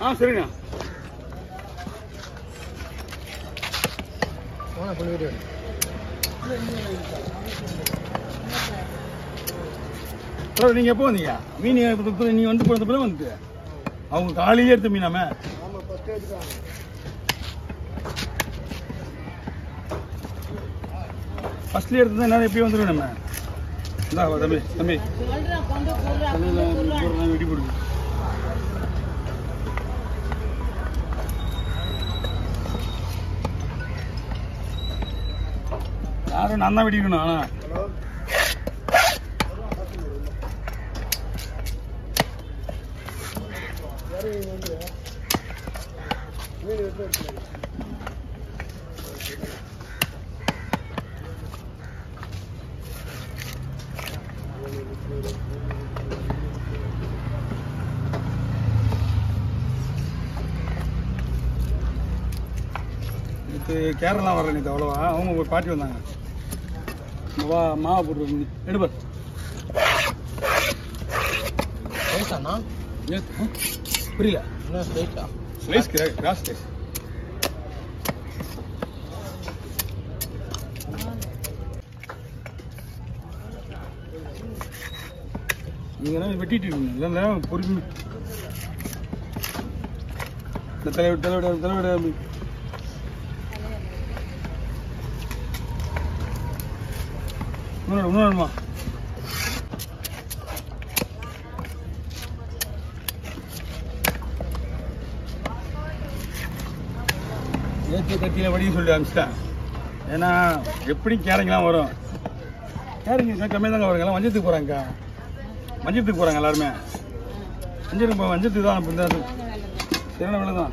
ஆ சரிங்க போன பண்ணி வீடியோ ப்ரோ நீங்கள் எப்போ வந்தீங்க? மீன் இப்ப- இப்ப நீ வந்து போன பிறகு வந்துட்டு அவங்க காலையிலே எடுத்த மீனாமே? ஃபர்ஸ்ட்லேயே எடுத்து தான் எப்பயும் வந்துடும் நம்ம. இந்தா தம்பி தம்பி. வெடி போடுங்க யாரும் நான் தான் வெடிக்கணும் ஆனா. ஹலோ நேற்று கேரளா வரல நேற்று அவ்வளோவா? அவங்க ஒரு பாட்டி வந்தாங்க. வா மாவை போட்டு எடுப்பார் புரியல. ஸ்லைஸ் கிராஸ் கேஸ் நீங்க என்ன வெட்டிட்டு இருக்கீங்க. இல்லைன்னா பொறுமை தலைவிட தலைவிட தலைவிட அப்படி இன்னொரு இன்னொருமா ஏற்றி கத்தியில் வடிக்க சொல்லி அனுப்பிச்சிட்டேன் ஏன்னா எப்படி கேரங்கெலாம் வரும். கேரங்க கம்மியாக தாங்க வருங்க எல்லாம் மஞ்சத்துக்கு போகிறாங்கக்கா மஞ்சத்துக்கு போகிறாங்க எல்லாருமே. மஞ்சள் போ மஞ்சத்துக்கு தான் இப்போ இந்த சரியான விலை தான்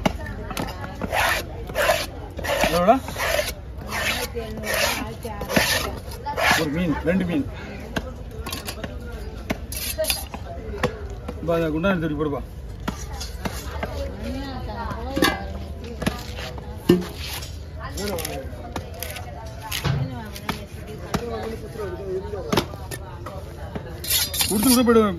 எவ்வளோ ஒரு மீன் ரெண்டு மீன். பா குண்டான தூக்கி போடுப்பா கொடுத்து விட போயிடுவேன்.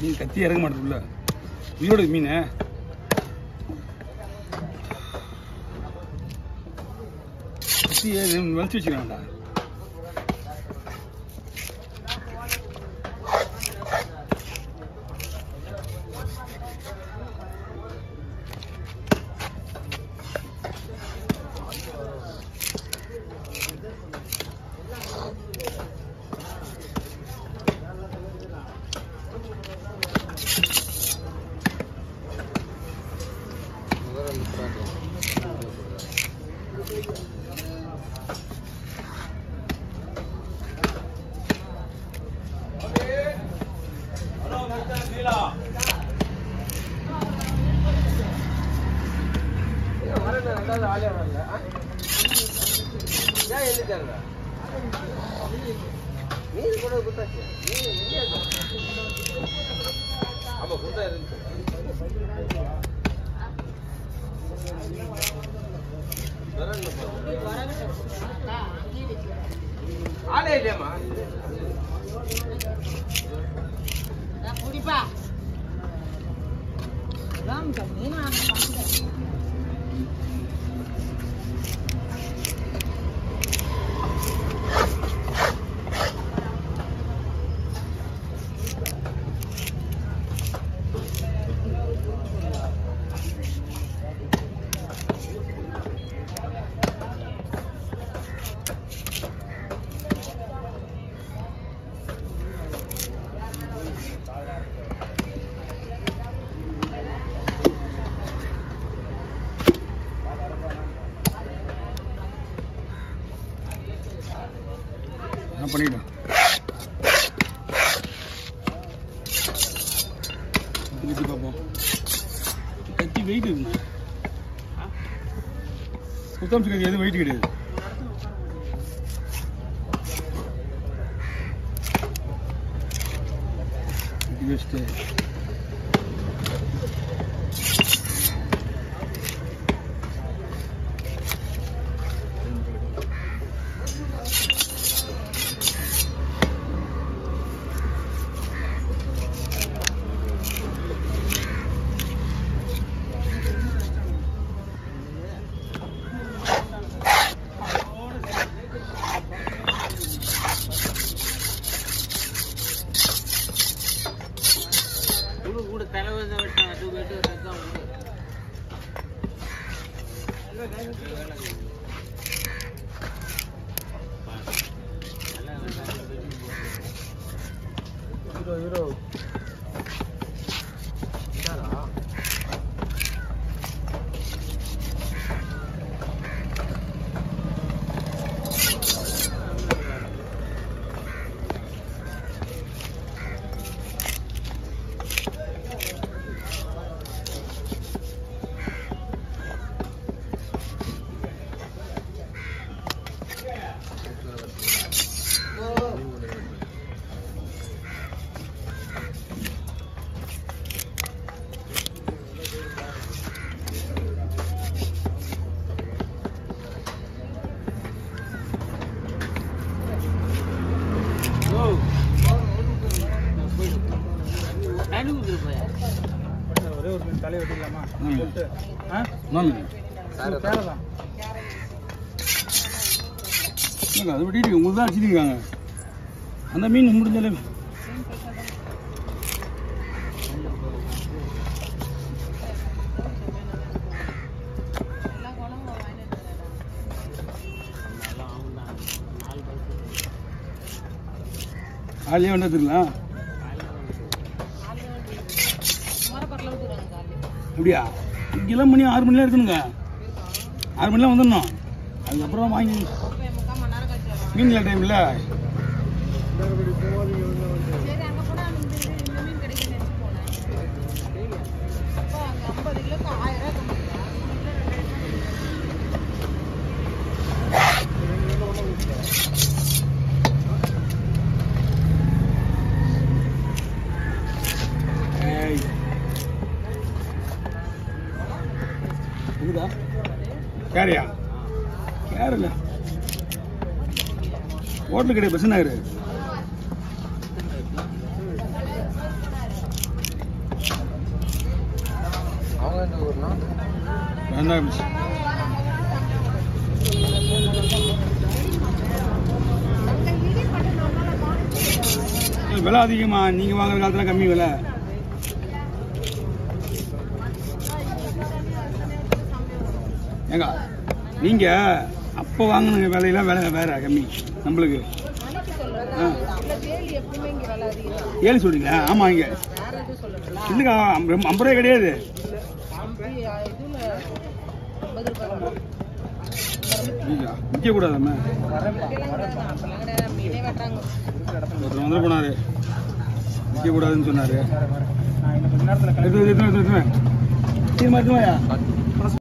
மீன் கத்தி இறங்க மாட்டேது உயிரோட மீன். கத்தி வலிச்சு வச்சுக்கிறான்டா ரெண்டாவது ஆளே வரல ஏன் எழுதிட்டாங்க கூட கொடுத்தாச்சு மீன் எங்கே ஆமா இருந்துச்சு ஆளே இல்லையாம்மா? குடிப்பா. ராம் கம்மி நான் பண்ணிட்டோம் ஊற்றி வெயிட் இருக்குண்ணா சுத்தம் எது வெயிட் கிடையாது. Tuesday. ஒரே ஒரு மீன் தலையை வெட்டிக்கலாமா போட்டு ஆ மாமி இல்லைங்க அது வெட்டிட்டு உங்களுக்கு தான் அடிச்சிருக்காங்க அந்த மீன் முடிஞ்சாலே ஆளியே குழம்பு வந்துருக்கலாம் அப்படியா? இங்கெல்லாம் மணி ஆறு மணிலாம் இருக்கணுங்க. ஆறு மணிலாம் வந்துடணும். அதுக்கப்புறம் வாங்கி போய் முக்கால் மணி நேரம் கழிச்சு வருவாங்க மீன் இல்லை டைமில். சரி அங்கே போனால் ஹோட்டல் கிடையாது பஸ் நகர் விலை அதிகமா? நீங்க வாங்குற காலத்துல கம்மி விலை. ஏங்க நீங்க அப்போ வாங்கின விலையெல்லாம் விலை வேற கம்மி. நம்மளுக்கு. ஆ. இங்கே ஏழு சொல்றீங்களா? ஆமா இங்க. இல்லைங்க ஐம்பது ரூபாய் கிடையாது. இதில் கூடாதாம ஒருத்தர் வந்து போனாரு. விற்க கூடாதுன்னு சொன்னாரு. நான்